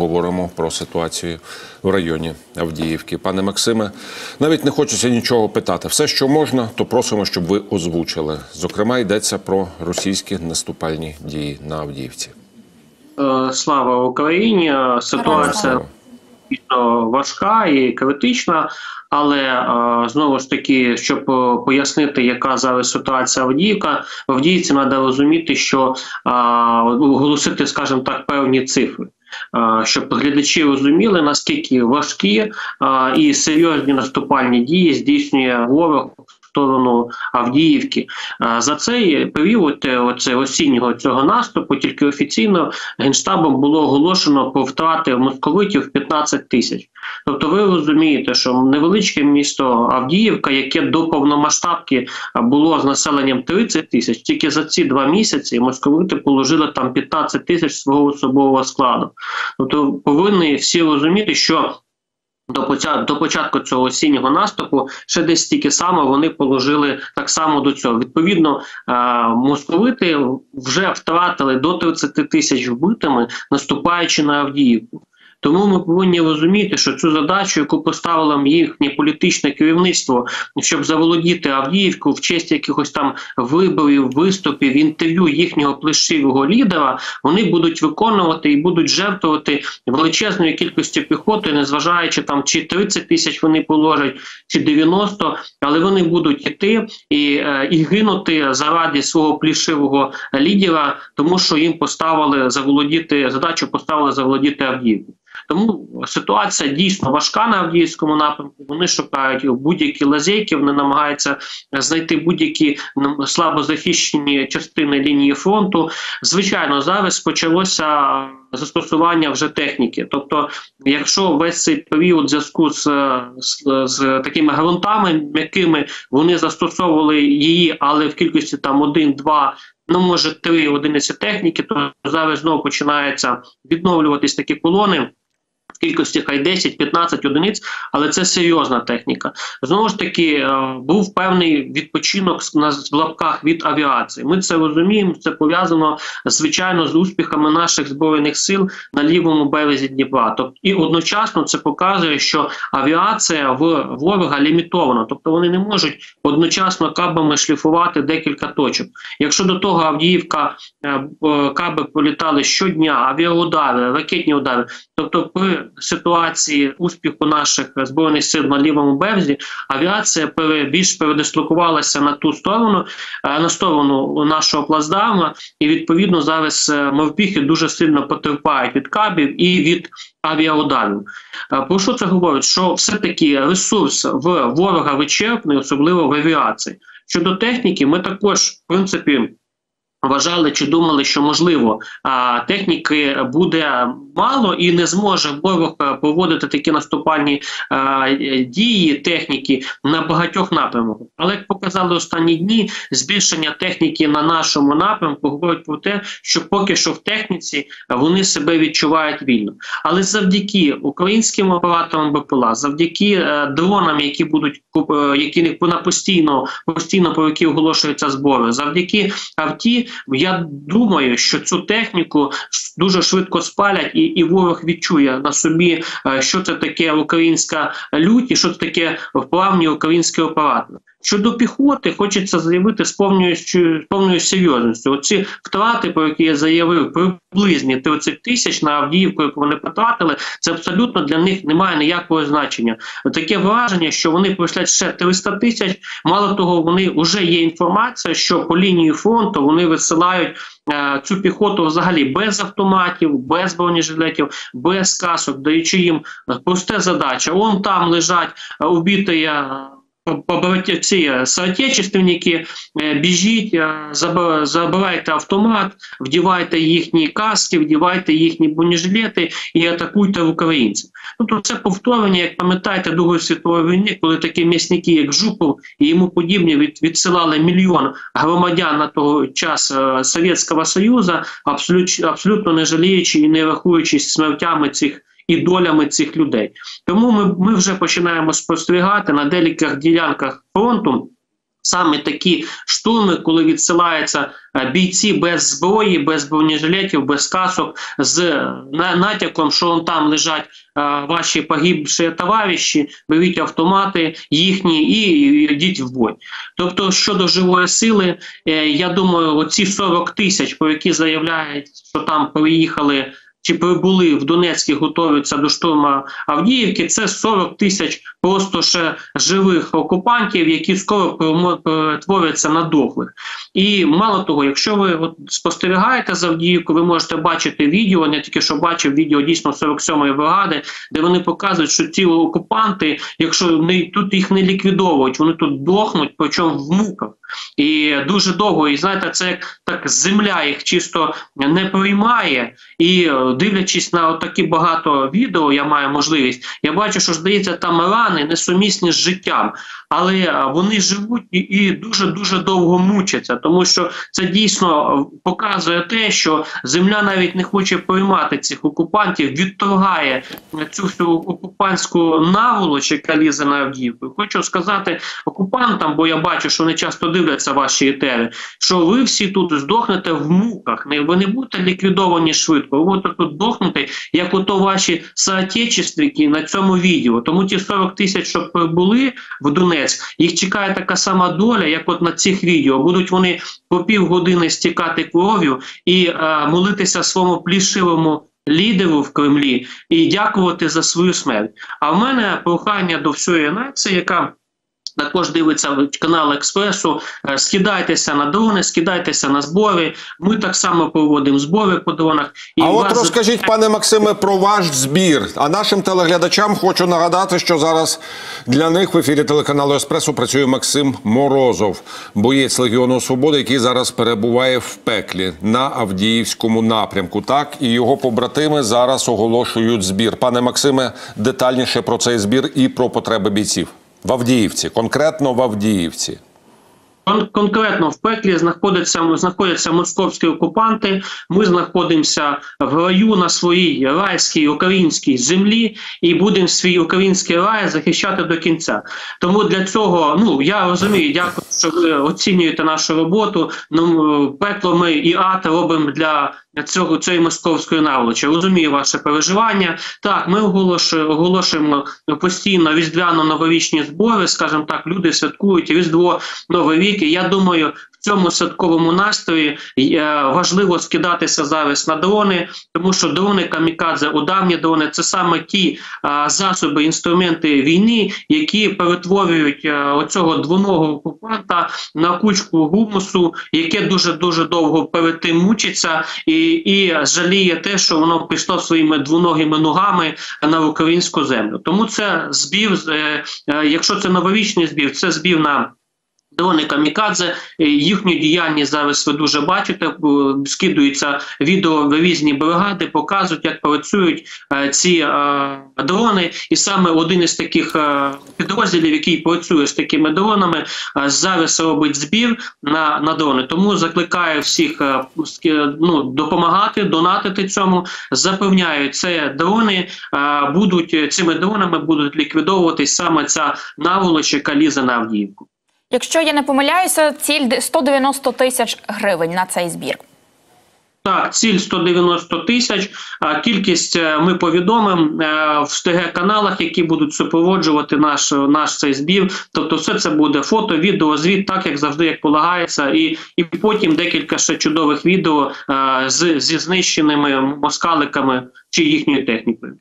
говоримо про ситуацію в районі Авдіївки. Пане Максиме, навіть не хочеться нічого питати. Все, що можна, то просимо, щоб ви озвучили. Зокрема, йдеться про російські наступальні дії на Авдіївці. Е, Слава Україні! Ситуація важка і критична, але е, знову ж таки, щоб е, пояснити, яка зараз ситуація Авдіївка, в Авдіївці треба розуміти, що е, оголосити, скажімо так, певні цифри. Щоб глядачі розуміли, наскільки важкі і серйозні наступальні дії здійснює ворог сторону Авдіївки. За цей період е, оце осіннього цього наступу тільки офіційно генштабом було оголошено про втрати московитів 15 тисяч. Тобто, ви розумієте, що невеличке місто Авдіївка, яке до повномасштабки було з населенням 30 тисяч, тільки за ці два місяці московити положили там 15 тисяч свого особового складу. Тобто повинні всі розуміти, що до початку, до початку цього осіннього наступу ще десь стільки само вони положили так само до цього. Відповідно, е, московити вже втратили до 30 тисяч вбитими, наступаючи на Авдіївку. Тому ми повинні розуміти, що цю задачу, яку поставило їхнє політичне керівництво, щоб заволодіти Авдіївку в честь якихось там виборів, виступів, інтерв'ю їхнього плешивого лідера, вони будуть виконувати і будуть жертвувати величезною кількістю піхоти, незважаючи там чи 30 тисяч вони положать, чи 90, але вони будуть іти і, е, і гинути заради свого плішивого лідера, тому що їм поставили заволодіти задачу, поставили заволодіти Авдіївку. Тому ситуація дійсно важка на Авдіївському напрямку. Вони шукають будь-які лазейки, вони намагаються знайти будь-які слабо захищені частини лінії фронту. Звичайно, зараз почалося застосування вже техніки. Тобто, якщо весь цей період зв'язку з, з, з такими ґрунтами м'якими вони застосовували її, але в кількості там один-два. Ну, може, три одиниці техніки, то зараз знову починаються відновлюватись такі колони кількості хай 10-15 одиниць, але це серйозна техніка. Знову ж таки, е, був певний відпочинок на лапках від авіації. Ми це розуміємо. Це пов'язано звичайно з успіхами наших збройних сил на лівому березі Дніпра. Тобто і одночасно це показує, що авіація в ворога лімітована, тобто вони не можуть одночасно кабами шліфувати декілька точок. Якщо до того Авдіївка е, е, каби політали щодня, авіаудари, ракетні удари, тобто при ситуації успіху наших збройних сил на лівому березі авіація пере, більш передислокувалася на ту сторону, е, на сторону нашого плацдарма, і відповідно зараз е, морпіхи дуже сильно потерпають від кабів і від авіаударів. Е, Про що це говорить? Що все-таки ресурс в ворога вичерпний, особливо в авіації. Щодо техніки, ми також, в принципі, Вважали чи думали, що можливо техніки буде мало і не зможе ворог е, проводити такі наступальні дії техніки на багатьох напрямках. Але як показали останні дні, збільшення техніки на нашому напрямку говорить про те, що поки що в техніці вони себе відчувають вільно. Але завдяки українським операторам БПЛА, завдяки е, дронам, які будуть е, які на постійно постійно по які оголошуються збори, завдяки авті. Я думаю, що цю техніку дуже швидко спалять, і, і ворог відчує на собі, е, що це таке українська лють і що це таке вправні українські оператори. Щодо піхоти, хочеться заявити з повною з повною серйозністю. Оці втрати, про які я заявив, приблизні 30 тисяч на Авдіївку, яку вони потратили, це абсолютно для них немає ніякого значення. Таке враження, що вони пройшли ще 300 тисяч. Мало того, вони вже є інформація, що по лінії фронту вони висилають е, цю піхоту взагалі без автоматів, без бронежилетів, без касок, даючи їм е, просте задача. Вон там лежать убиті е, ці е, соотечественники, е, біжіть, е, забирайте автомат, вдівайте їхні каски, вдівайте їхні бронежилети і атакуйте українців. Тобто це повторення, як пам'ятаєте, Другої світової війни, коли такі м'ясники, як Жуков і йому подібні, від, відсилали мільйон громадян на того час е, Совєтського Союзу, абсолютно, абсолютно не жаліючи і не рахуючись смертями цих і долями цих людей. Тому ми, ми вже починаємо спостерігати на деяких ділянках фронту. Саме такі штурми, коли відсилаються е, бійці без зброї, без бронежилетів, без касок, з е, натяком, що он там лежать е, ваші погибші товариші, беріть автомати їхні і йдіть в бой. Тобто, щодо живої сили, я думаю, оці 40 тисяч, про які заявляють, що там приїхали. Чи прибули в Донецьк і готуються до штурму Авдіївки? Це 40 тисяч просто ще живих окупантів, які скоро перетворяться на дохлих. І мало того, якщо ви от спостерігаєте за Авдіївку, ви можете бачити відео. Я тільки що бачив відео дійсно 47-ї бригади, де вони показують, що ці окупанти, якщо не тут їх не ліквідовують, вони тут дохнуть, причому в муках. І дуже довго, і знаєте, це як так земля їх чисто не приймає. І е, дивлячись на такі багато відео, я маю можливість. Я бачу, що здається, там рани несумісні з життям, але е, вони живуть і, дуже дуже довго мучаться, тому що це дійсно е, показує те, що земля навіть не хоче приймати цих окупантів, відторгає цю всю окупантську наволоч, яка лізе на Авдіївку. Хочу сказати окупантам, бо я бачу, що вони часто дивляться ваші етери, що ви всі тут здохнете в муках. Ви не будете ліквідовані швидко. Ви будете тут дохнути, як ото ваші соотечественники на цьому відео. Тому ті 40 тисяч, що прибули в Донецьк, їх чекає така сама доля, як от на цих відео. Будуть вони по півгодини стікати кров'ю і е, молитися своєму плішивому. Лідеру в Кремлі і дякувати за свою смерть. А в мене прохання до всієї нації, яка також дивиться канал Експресу. е, Скидайтеся на дрони, скидайтеся на збори. Ми так само проводимо збори по дронах. І А от вас розкажіть, пане Максиме, про ваш збір. А нашим телеглядачам хочу нагадати, що зараз для них в ефірі телеканалу Еспресо працює Максим Морозов, боєць Легіону Свободи, який зараз перебуває в пеклі на Авдіївському напрямку. Так і його побратими зараз оголошують збір. Пане Максиме, детальніше про цей збір і про потреби бійців в Авдіївці, конкретно в Авдіївці. Кон- конкретно в пеклі знаходяться, знаходяться московські окупанти. Ми знаходимося в раю на своїй райській українській землі і будемо свій український рай захищати до кінця. Тому для цього, ну я розумію, дякую, що ви оцінюєте нашу роботу. Ну пекло ми і ад робимо для. Цього цієї московської наволочі розумію ваше переживання. Так, ми оголошуємо, оголошуємо постійно різдвяно-новорічні збори. скажімо так, люди святкують Різдво Новий рік. І я думаю, цьому святковому настрої е, важливо скидатися зараз на дрони, тому що дрони камікадзе, ударні дрони це саме ті е, засоби, інструменти війни, які перетворюють е, оцього двоного окупанта на кучку гумусу, яке дуже дуже довго перед тим мучиться, і, і жаліє те, що воно пішло своїми двоногими ногами на українську землю. Тому це збір, якщо це новорічний збір, це збір на. Дрони камікадзе, е, їхню діяльність зараз ви дуже бачите. е, Скидуються відео в різні бригади, показують, як працюють е, ці дрони. І саме один із таких підрозділів, який працює з такими дронами, зараз робить збір на, на дрони. Тому закликаю всіх ну, допомагати, донатити цьому. Запевняю, це дрони будуть цими дронами будуть ліквідовуватись саме ця наволоч, яка лізе на Авдіївку. Якщо я не помиляюся, ціль де- 190 тисяч гривень на цей збір. Так, ціль 190 тисяч. Кількість е, ми повідомимо е, в ТГ каналах, які будуть супроводжувати наш наш цей збір. Тобто, все це буде фото, відео, звіт, так як завжди, як полагається, і і потім декілька ще чудових відео е, з зі знищеними москаликами чи їхньою технікою.